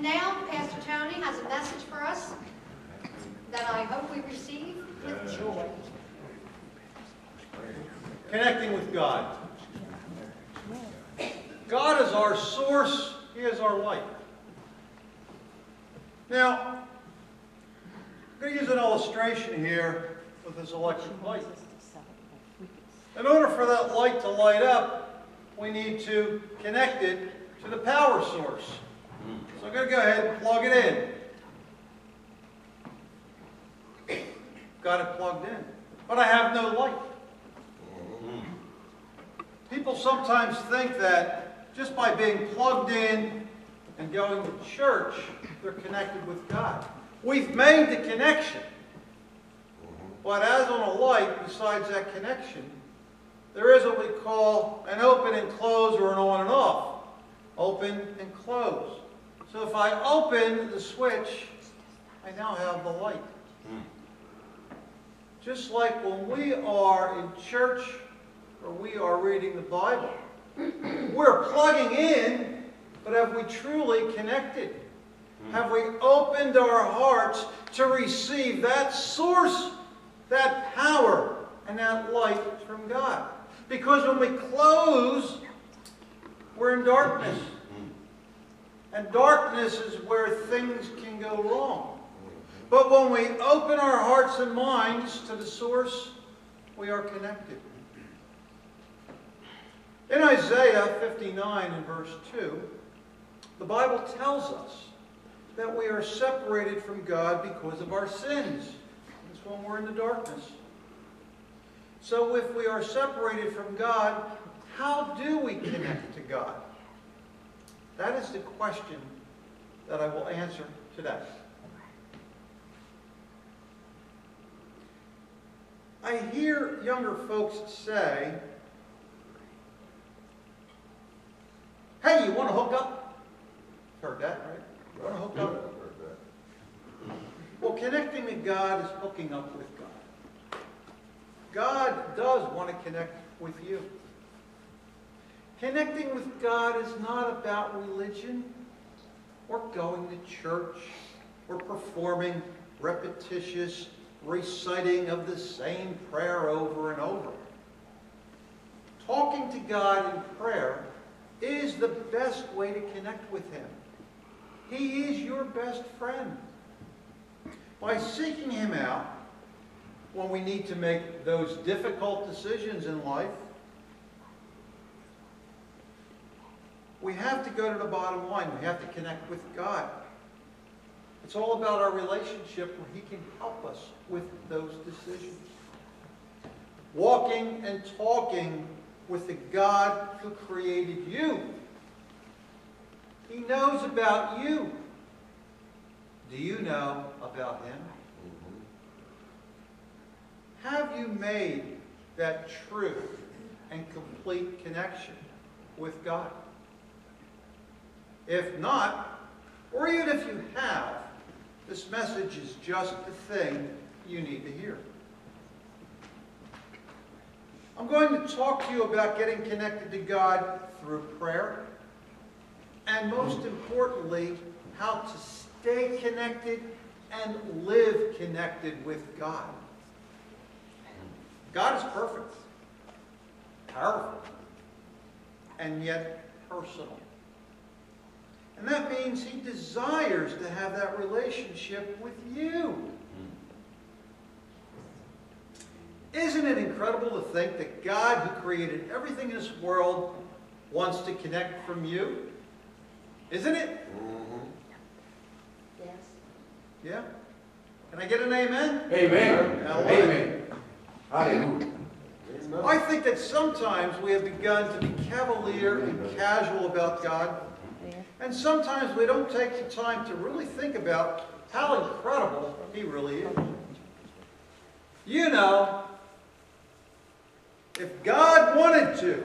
Now Pastor Tony has a message for us that I hope we receive with joy. Connecting with God. God is our source. He is our light. Now, I'm going to use an illustration here with this electric light. In order for that light to light up, we need to connect it to the power source. So I'm going to go ahead and plug it in. Got it plugged in. But I have no light. People sometimes think that just by being plugged in and going to church, they're connected with God. We've made the connection. But as on a light, besides that connection, there is what we call an open and close or an on and off. Open and close. So if I open the switch, I now have the light. Hmm. Just like when we are in church or we are reading the Bible, we're plugging in, but have we truly connected? Hmm. Have we opened our hearts to receive that source, that power, and that light from God? Because when we close, we're in darkness. And darkness is where things can go wrong. But when we open our hearts and minds to the source, we are connected. In Isaiah 59 and verse 2, the Bible tells us that we are separated from God because of our sins. That's when we're in the darkness. So if we are separated from God, how do we connect to God? That is the question that I will answer today. I hear younger folks say, hey, you want to hook up? Heard that, right? You want to hook up? Well, connecting to God is hooking up with God. God does want to connect with you. Connecting with God is not about religion or going to church or performing repetitious reciting of the same prayer over and over. Talking to God in prayer is the best way to connect with Him. He is your best friend. By seeking Him out when we need to make those difficult decisions in life, we have to go to the bottom line. We have to connect with God. It's all about our relationship where He can help us with those decisions. Walking and talking with the God who created you. He knows about you. Do you know about Him? Have you made that true and complete connection with God? If not, or even if you have, this message is just the thing you need to hear. I'm going to talk to you about getting connected to God through prayer, and most importantly, how to stay connected and live connected with God. God is perfect, powerful, and yet personal. And that means he desires to have that relationship with you. Isn't it incredible to think that God, who created everything in this world, wants to connect from you? Isn't it? Mm-hmm. Yes. Yeah? Can I get an amen? Amen. Hallelujah. Amen. Hallelujah. I think that sometimes we have begun to be cavalier and casual about God, and sometimes we don't take the time to really think about how incredible He really is. You know, if God wanted to,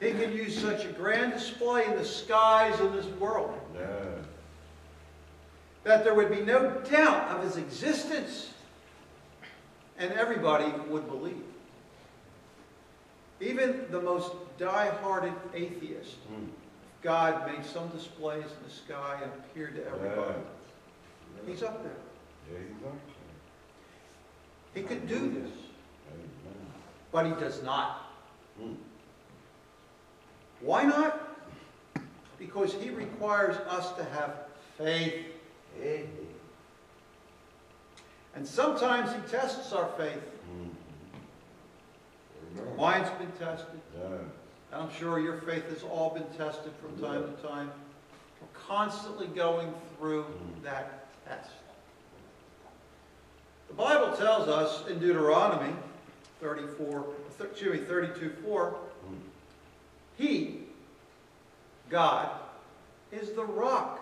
He could use such a grand display in the skies of this world that there would be no doubt of His existence, and everybody would believe. Even the most die-hearted atheist hmm. God made some displays in the sky and appeared to everybody. He's up there. Yeah, he's up He could do this, but he does not. Hmm. Why not? Because he requires us to have faith. Hey. And sometimes he tests our faith. Mhm. Amen. Mine's been tested. Yeah. And I'm sure your faith has all been tested from time to time. We're constantly going through that test. The Bible tells us in Deuteronomy 34, th- excuse me, 32, 4, Hmm. He, God, is the rock.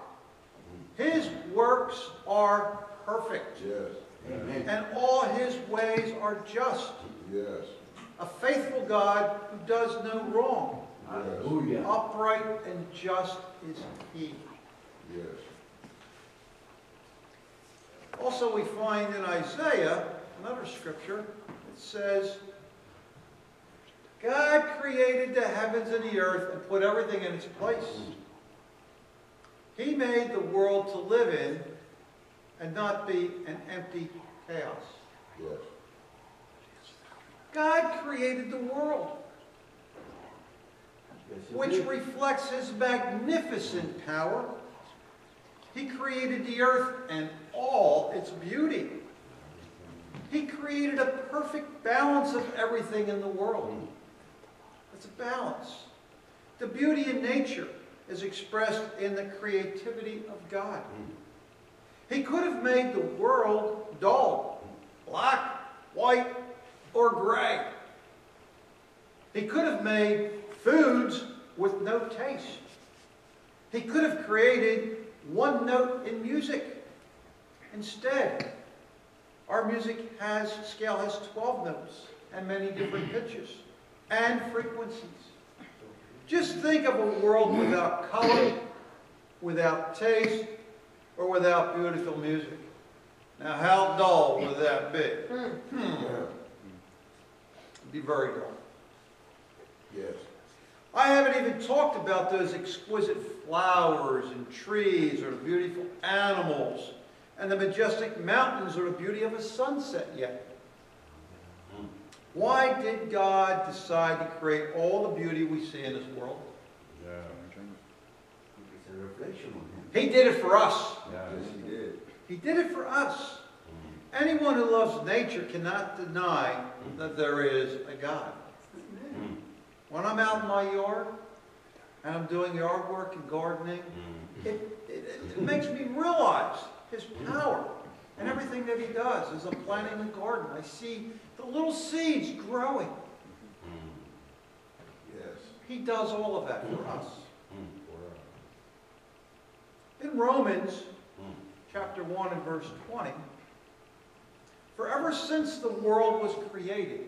His works are perfect, Yes. Amen. and all his ways are just. Yes. A faithful God who does no wrong. Hallelujah. Upright and just is he. Yes. Also, we find in Isaiah, another scripture, it says, God created the heavens and the earth and put everything in its place. He made the world to live in and not be an empty chaos. Yes. God created the world, which reflects his magnificent power. He created the earth and all its beauty. He created a perfect balance of everything in the world. Mm. It's a balance. The beauty in nature is expressed in the creativity of God. Mm. He could have made the world dull, black, white, or gray. He could have made foods with no taste. He could have created one note in music. Instead, our music has scale has 12 notes and many different pitches and frequencies. Just think of a world without color, without taste, or without beautiful music. Now, how dull would that be? Hmm. Yeah. It'd be very dull. Yes. I haven't even talked about those exquisite flowers and trees or the beautiful animals and the majestic mountains or the beauty of a sunset yet. Mm-hmm. Why did God decide to create all the beauty we see in this world? Yeah. It's a reflection on him. He did it for us. Yes, he did. He did it for us. Anyone who loves nature cannot deny that there is a God. When I'm out in my yard and I'm doing yard work and gardening, mm-hmm. it, it, it makes me realize his power and everything that he does. As I'm planting the garden, I see the little seeds growing. Yes. He does all of that for us. Mm-hmm. In Romans chapter 1 and verse 20, for ever since the world was created,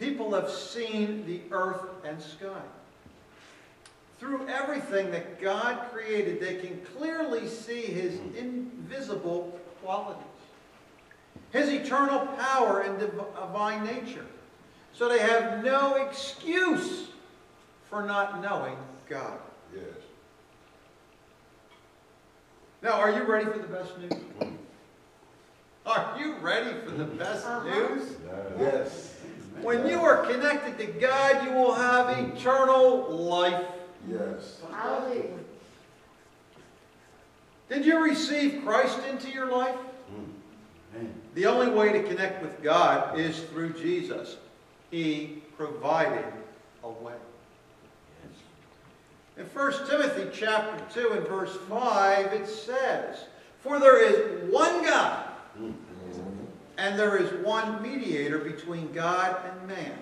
people have seen the earth and sky. Through everything that God created, they can clearly see his invisible qualities, his eternal power and uh, divine nature. So they have no excuse for not knowing God. Yes. Now, are you ready for the best news? Are you ready for the best uh-huh. news? Yes. When you are connected to God, you will have eternal life. Yes. Hallelujah. Did you receive Christ into your life? Hmm. Amen. The only way to connect with God is through Jesus. He provided a way. In 1 Timothy chapter 2 and verse 5, it says, For there is one God, and there is one mediator between God and man,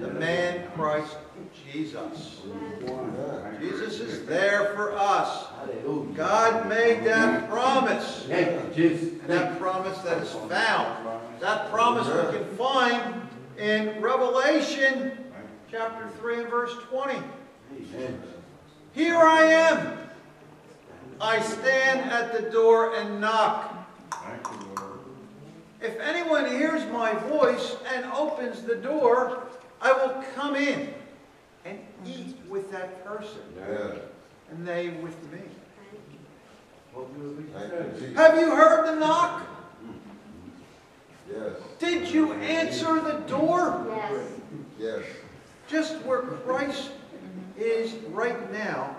the man Christ Jesus. Jesus is there for us. God made that promise. Thank you, Jesus. And that promise that is found, that promise we can find in Revelation chapter 3 and verse 20. Here I am. I stand at the door and knock. Thank you, Lord. If anyone hears my voice and opens the door, I will come in and eat with that person, Yes. and they with me. You will be Thank you, saved. Jesus. Have you heard the knock? Yes. Did you answer the door? Yes. Yes. Just where Christ is right now,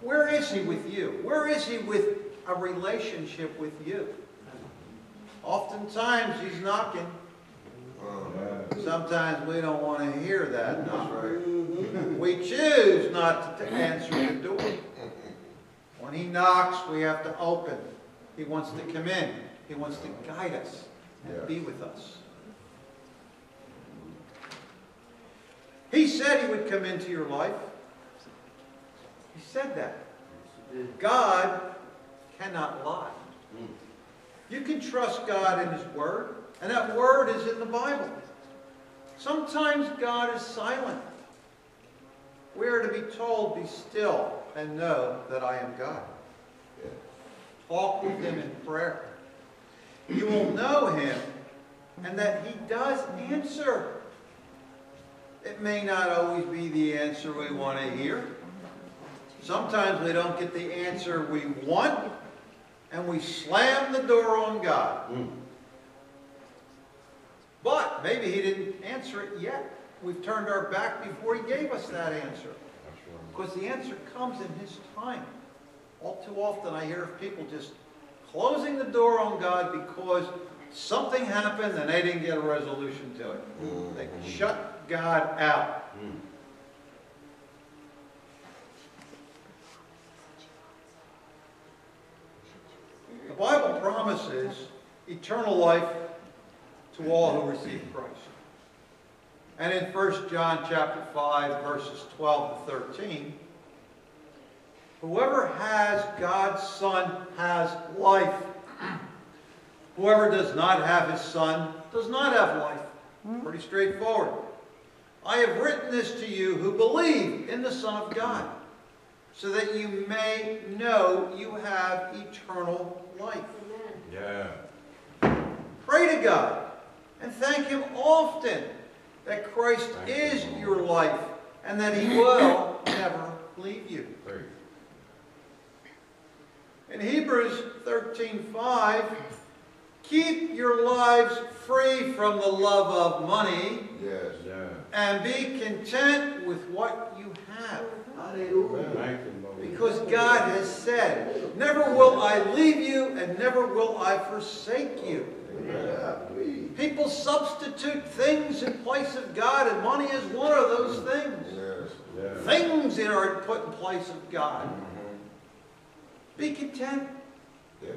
where is he with you? Where is he with a relationship with you? Oftentimes he's knocking. Sometimes we don't want to hear that knock. right. We choose not to answer the door. When he knocks, we have to open. He wants to come in. He wants to guide us and be with us. He said he would come into your life. He said that. God cannot lie. Mm. You can trust God in His Word, and that Word is in the Bible. Sometimes God is silent. We are to be told, Be still and know that I am God. Talk with Him in prayer. You will know Him and that He does answer. It may not always be the answer we want to hear. Sometimes we don't get the answer we want, and we slam the door on God. Mm. But maybe He didn't answer it yet. We've turned our back before He gave us that answer. Because the answer comes in His time. All too often I hear of people just closing the door on God because something happened and they didn't get a resolution to it. They shut God out. Mm. The Bible promises eternal life to all who receive Christ. And in 1 John chapter 5, verses 12 to 13, whoever has God's Son has life. Whoever does not have his Son does not have life. Pretty straightforward. I have written this to you who believe in the Son of God, so that you may know you have eternal life. Amen. Yeah. Pray to God and thank Him often that Christ Thank is you, your life and that He will never leave you. Great. In Hebrews 13:5, keep your lives free from the love of money Yes. Yeah. and be content with what you have. Hallelujah. Thank you, Lord. Because God has said, Never will I leave you and never will I forsake you. People substitute things in place of God, and money is one of those things. Things that are put in place of God. Be content. Yes.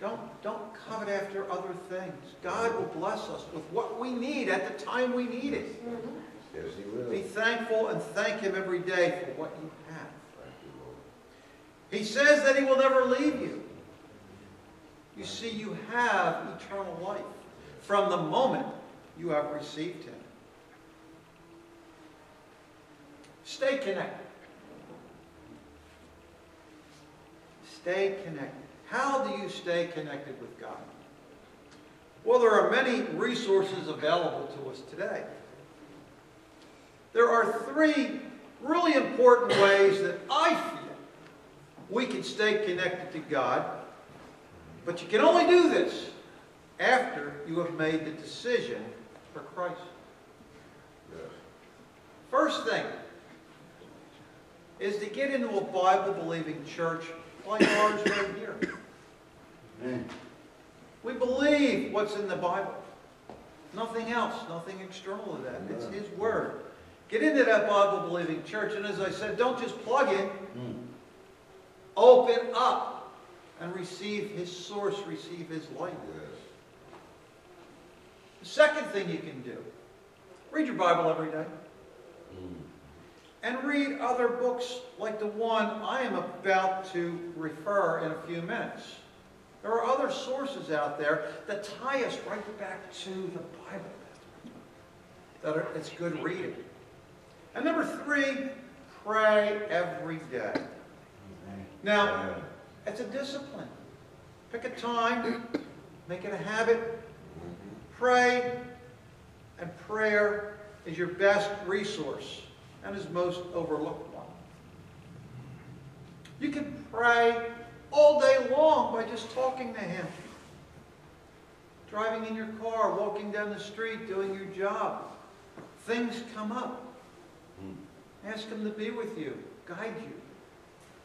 Don't, don't covet after other things. God will bless us with what we need at the time we need it. Yes, He will. Be thankful and thank Him every day for what you have. Thank you, Lord. He says that He will never leave you. You see, you have eternal life from the moment you have received Him. Stay connected. Stay connected. How do you stay connected with God? Well, there are many resources available to us today. There are three really important ways that I feel we can stay connected to God, but you can only do this after you have made the decision for Christ. First thing is to get into a Bible believing church like ours right here. Amen. We believe what's in the Bible. Nothing else, nothing external to that. It's His Word. Get into that Bible believing church, and as I said, don't just plug in, Mm. Open up and receive His source, receive His light. Yes. The second thing you can do, read your Bible every day. Mm. and read other books like the one I am about to refer in a few minutes. There are other sources out there that tie us right back to the Bible. That are, it's good reading. And number three, pray every day. Now, it's a discipline. Pick a time, make it a habit, Mhm. pray, and prayer is your best resource and is most overlooked one. You can pray all day long by just talking to him. Driving in your car, walking down the street, doing your job. Things come up. Ask him to be with you, guide you.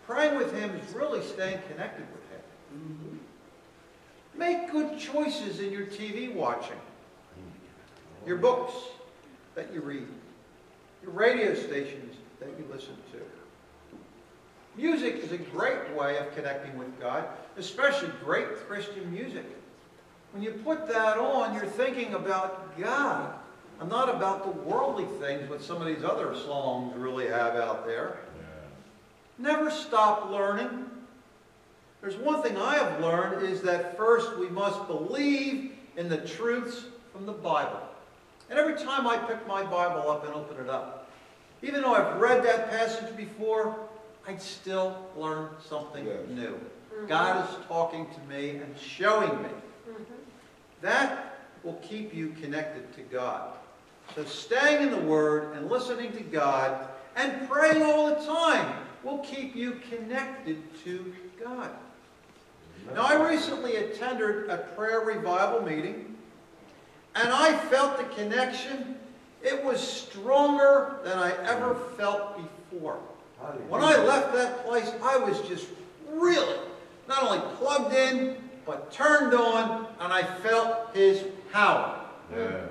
Praying with him is really staying connected with him. Make good choices in your TV watching, your books that you read, your radio stations that you listen to. Music is a great way of connecting with God, especially great Christian music. When you put that on, you're thinking about God and not about the worldly things what some of these other songs really have out there. Never stop learning. There's one thing I have learned is that first we must believe in the truths from the Bible. And every time I pick my Bible up and open it up, even though I've read that passage before, I'd still learn something Yes. new. Mm-hmm. God is talking to me and showing me. Mm-hmm. That will keep you connected to God. So staying in the Word and listening to God and praying all the time will keep you connected to God. Now, I recently attended a prayer revival meeting, and I felt the connection. It was stronger than I ever mm. felt before. When I left that place, I was just really not only plugged in, but turned on, and I felt His power. Yeah.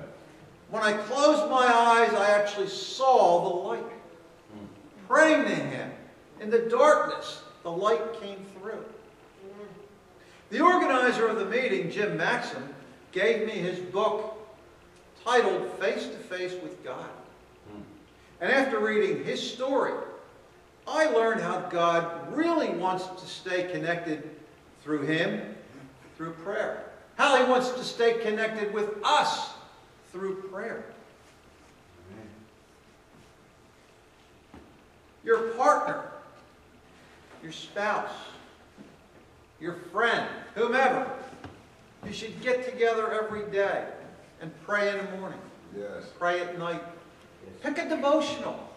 When I closed my eyes, I actually saw the light. Hmm. Praying to Him. In the darkness, the light came through. The organizer of the meeting, Jim Maxim, gave me his book titled Face to Face with God. Hmm. And after reading his story, I learned how God really wants to stay connected through him, through prayer. How he wants to stay connected with us through prayer. Your partner, your spouse, your friend, whomever, you should get together every day and pray in the morning, Yes. pray at night. Pick a devotional.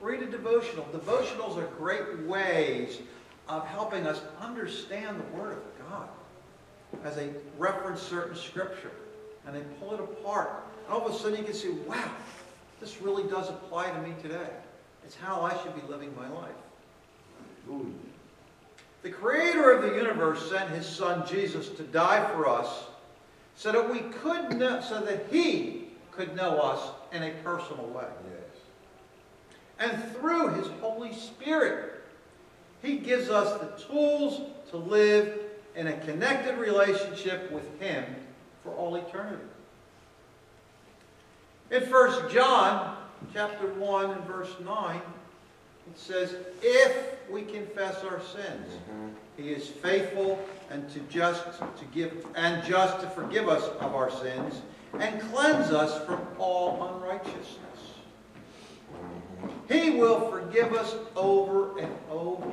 Read a devotional. Devotionals are great ways of helping us understand the Word of God as they reference certain Scripture and they pull it apart. And all of a sudden you can see, wow, this really does apply to me today. It's how I should be living my life. The creator of the universe sent his son Jesus to die for us so that we could know, so that he could know us in a personal way. Yes. And through his Holy Spirit, he gives us the tools to live in a connected relationship with him for all eternity. In 1 John chapter 1 and verse 9, it says, If we confess our sins, mm-hmm. he is faithful and to just to give and just to forgive us of our sins and cleanse us from all unrighteousness. Mm-hmm. He will forgive us over and over.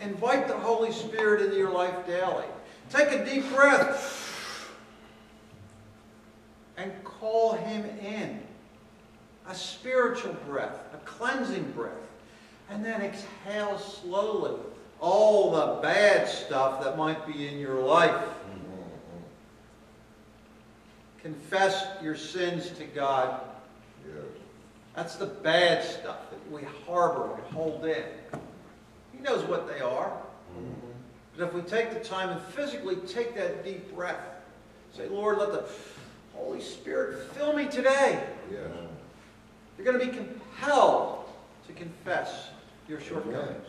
Invite the Holy Spirit into your life daily. Take a deep breath and call him in. A spiritual breath, a cleansing breath. And then exhale slowly all the bad stuff that might be in your life. Confess your sins to God. That's the bad stuff that we harbor, we hold in. He knows what they are. But if we take the time and physically take that deep breath, say, Lord, let the Holy Spirit fill me today. Yes. You're going to be compelled to confess your shortcomings.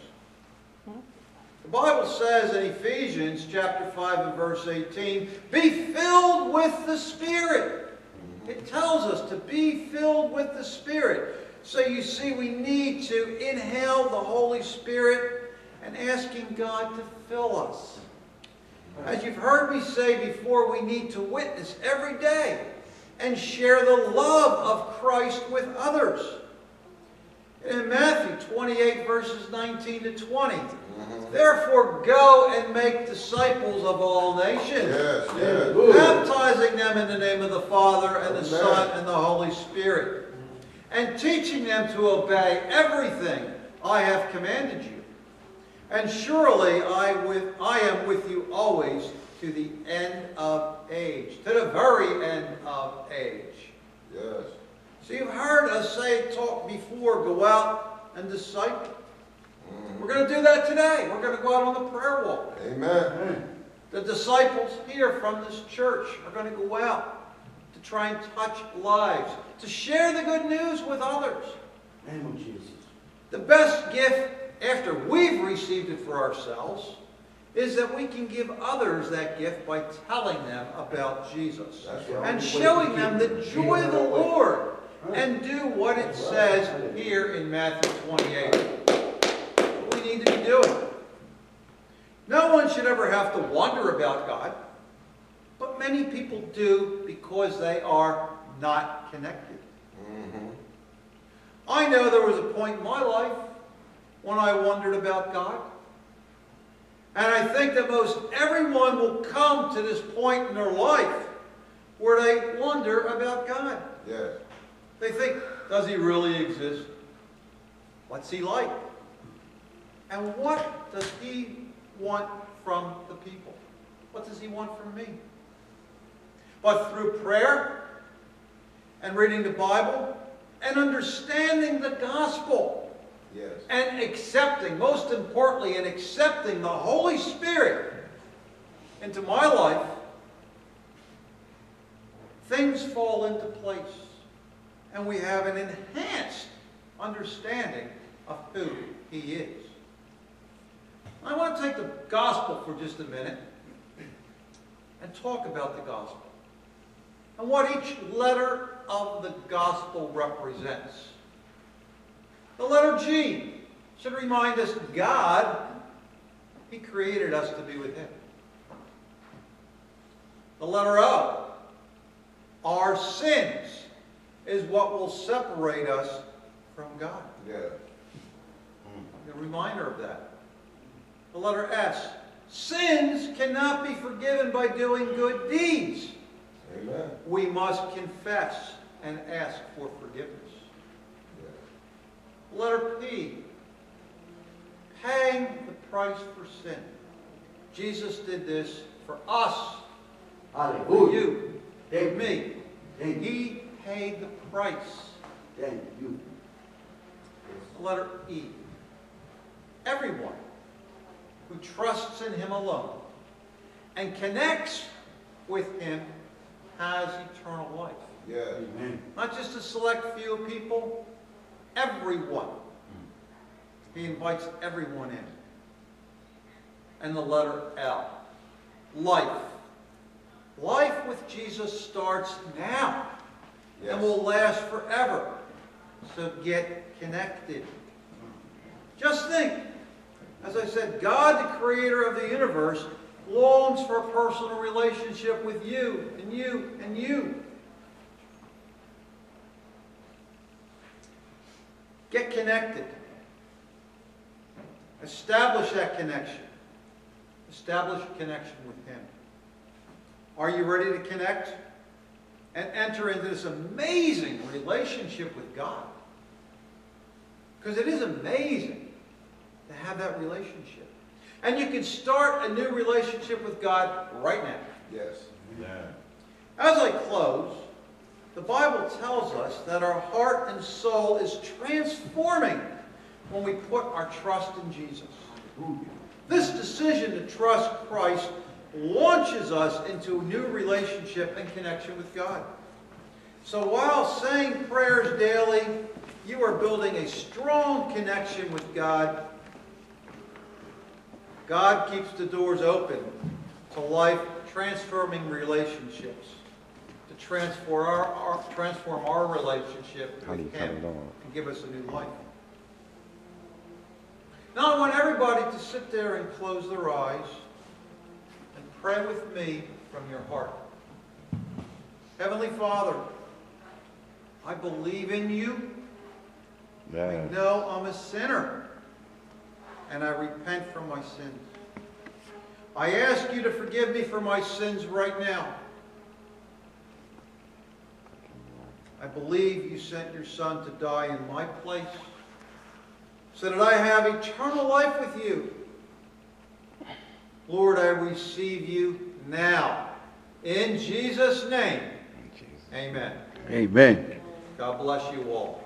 The Bible says in Ephesians chapter 5 and verse 18, be filled with the Spirit. It tells us to be filled with the Spirit. So you see, we need to inhale the Holy Spirit and asking God to fill us. As you've heard me say before, we need to witness every day and share the love of Christ with others. In Matthew 28, verses 19 to 20, mm-hmm. therefore go and make disciples of all nations Yes, yes. baptizing them in the name of the Father and the Amen. Son and the Holy Spirit, and teaching them to obey everything I have commanded you. And surely I, with, I am with you always to the end of age, to the very end of age. Yes. So you've heard us say, talk before, go out and disciple. Mm-hmm. We're going to do that today. We're going to go out on the prayer walk. Amen. Amen. The disciples here from this church are going to go out to try and touch lives, to share the good news with others. Name of Jesus. The best gift after we've received it for ourselves is that we can give others that gift by telling them about Jesus right. and showing them the joy of the Lord and do what it says here in Matthew 28. What we need to be doing. No one should ever have to wonder about God, but many people do because they are not connected. Mhm. I know there was a point in my life when I wondered about God. And I think that most everyone will come to this point in their life where they wonder about God. Yes. They think, does he really exist? What's he like? And what does he want from the people? What does he want from me? But through prayer and reading the Bible and understanding the gospel And accepting, most importantly, and accepting the Holy Spirit into my life, things fall into place. And we have an enhanced understanding of who He is. I want to take the gospel for just a minute and talk about the gospel and what each letter of the gospel represents. The letter G should remind us God, He created us to be with Him. The letter O, our sins, is what will separate us from God. Yes. A reminder of that. The letter S, sins cannot be forgiven by doing good deeds. Amen. We must confess and ask for forgiveness. Yes. Letter P, paying the price for sin. Jesus did this for us, for Hallelujah. you, for Thank you. me. Thank. He paid the price. Thank you. Letter E, everyone who trusts in Him alone and connects with Him has eternal life. Yes. Amen. Not just a select few people, everyone. He invites everyone in. And the letter L, life. Life with Jesus starts now Yes. and will last forever. So get connected. Just think, as I said, God, the creator of the universe, longs for a personal relationship with you and you and you. Get connected. Establish that connection. Establish a connection with Him. Are you ready to connect and enter into this amazing relationship with God? Because it is amazing to have that relationship. And you can start a new relationship with God right now. Yes. As I close, the Bible tells us that our heart and soul is transforming when we put our trust in Jesus. This decision to trust Christ launches us into a new relationship and connection with God. So while saying prayers daily, you are building a strong connection with God. God keeps the doors open to life transforming relationships, to transform our, our, transform our relationship How with Him and give us a new life. Now I want everybody to sit there and close their eyes and pray with me from your heart. Heavenly Father, I believe in you. I Yeah. know I'm a sinner, and I repent from my sins. I ask you to forgive me for my sins right now. I believe you sent your Son to die in my place so that I have eternal life with you. Lord, I receive you now. In Jesus' name, amen. Amen. God bless you all.